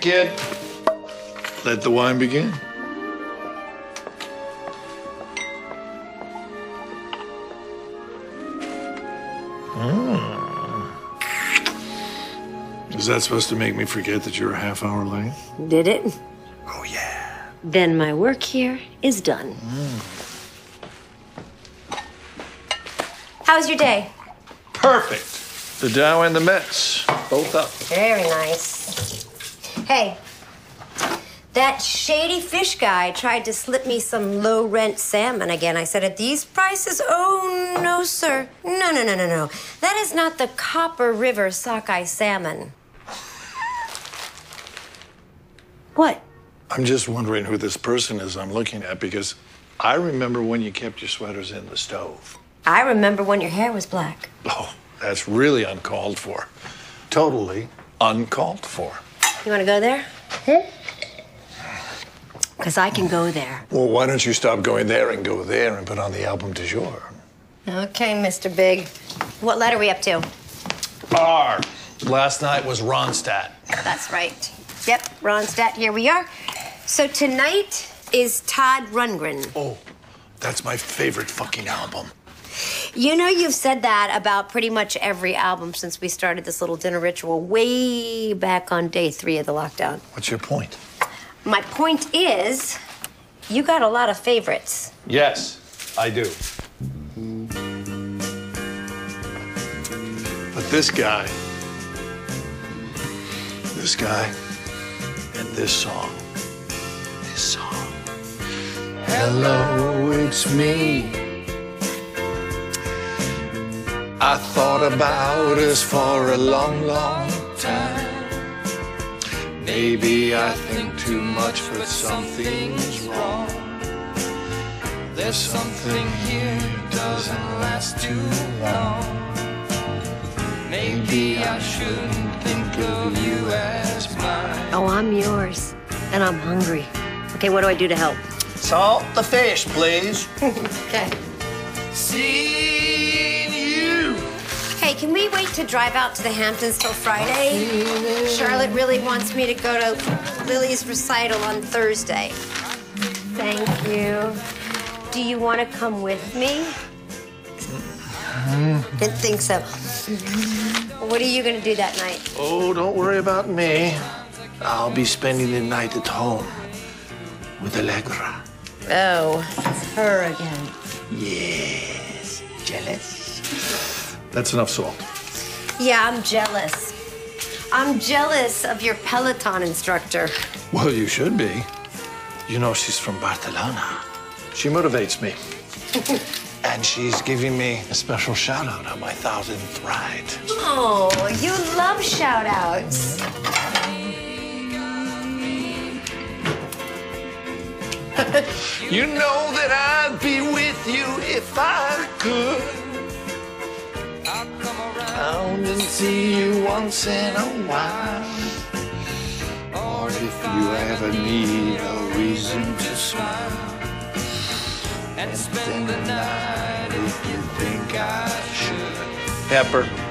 kid. Let the wine begin. Mm. Is that supposed to make me forget that you're a half hour late? Did it? Oh, yeah. Then my work here is done. How was your day? Perfect. The Dow and the Mets, both up. Very nice. Hey, that shady fish guy tried to slip me some low rent salmon again. I said, at these prices? Oh, no, sir. No, no, no, no, no. That is not the Copper River sockeye salmon. What? I'm just wondering who this person is I'm looking at because I remember when you kept your sweaters in the stove. I remember when your hair was black. Oh, that's really uncalled for. Totally uncalled for. You want to go there? Because I can go there. Well, why don't you stop going there and go there and put on the album du jour? Okay, Mr. Big. What letter are we up to? R. Last night was Ronstadt. Oh, that's right. Yep, Ronstadt, here we are. So tonight is Todd Rundgren. Oh, that's my favorite fucking album. You know, you've said that about pretty much every album since we started this little dinner ritual way back on day three of the lockdown. What's your point? My point is, you got a lot of favorites. Yes, I do. But this guy, this guy, and this song, this song. Hello, it's me. I thought about us for a long, long time. Maybe I think too much, but something's wrong. There's something here doesn't last too long. Maybe I shouldn't think of you as mine. Oh, I'm yours, and I'm hungry. Okay, what do I do to help? Salt the fish, please. Okay. Seeing you. Hey, can we wait to drive out to the Hamptons till Friday? Charlotte really wants me to go to Lily's recital on Thursday. Thank you. Do you want to come with me? Mm-hmm. Didn't think so. What are you going to do that night? Oh, don't worry about me. I'll be spending the night at home with Allegra. Oh, it's her again. Yes. Jealous? That's enough salt. Yeah, I'm jealous. I'm jealous of your Peloton instructor. Well, you should be. You know, she's from Barcelona. She motivates me. and she's giving me a special shout out on my thousandth ride. Oh, you love shout outs. You know that I'd be with you if I could. See you once in a while. Or if you ever need a reason to smile. And spend the night if you think I should. Pepper.